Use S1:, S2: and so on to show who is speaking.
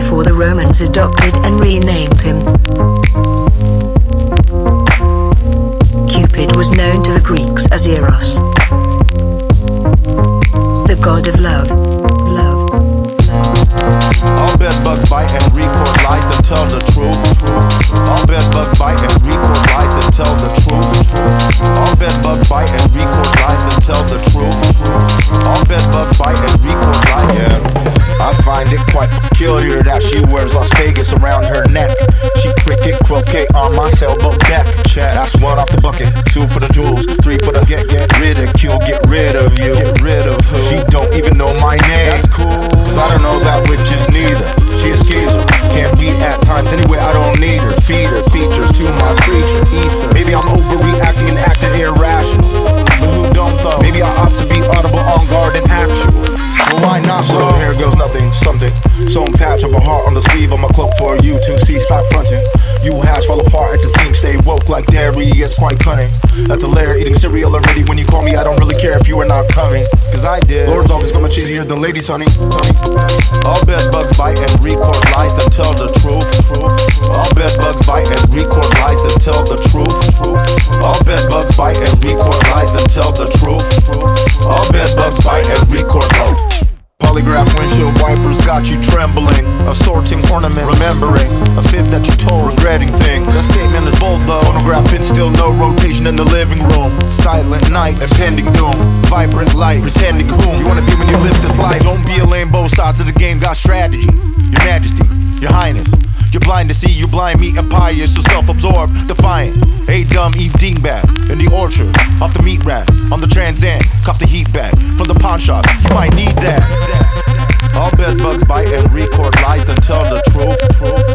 S1: before the Romans adopted and renamed him. Cupid was known to the Greeks as Eros, the god of love. Love.
S2: All bite and record lies that tell the I find it quite peculiar that she wears Las Vegas around her neck. She cricket croquet on my sailboat deck. Chat. That's one off the bucket, two for the jewels, three for the get get ridicule, get rid nothing, something. Sewn patch of a heart on the sleeve of my cloak for you to see. Stop fronting. You hash fall apart at the seam. Stay woke like dairy is quite cunning. At the lair, eating cereal already. When you call me, I don't really care if you are not coming. Cause I did. Lord's always got much easier than ladies, honey. All bed bugs bite and record lies that tell the truth. Bed Polygraph windshield wipers got you trembling. Assorting ornament, remembering a fib that you told, regretting thing. That statement is bold though. Phonograph pin still no rotation in the living room. Silent night, impending doom. Vibrant light, pretending whom you wanna be when you live this life. Don't be a lame, both sides of the game got strategy. Your Majesty, Your Highness. You're blind to see, you blind, me impious, so self-absorbed, defiant. A dumb, eat dingbat in the orchard, off the meat rack, on the Trans Am, cop the heat back from the pawn shop. You might need that. Bite and record lies to tell the truth. All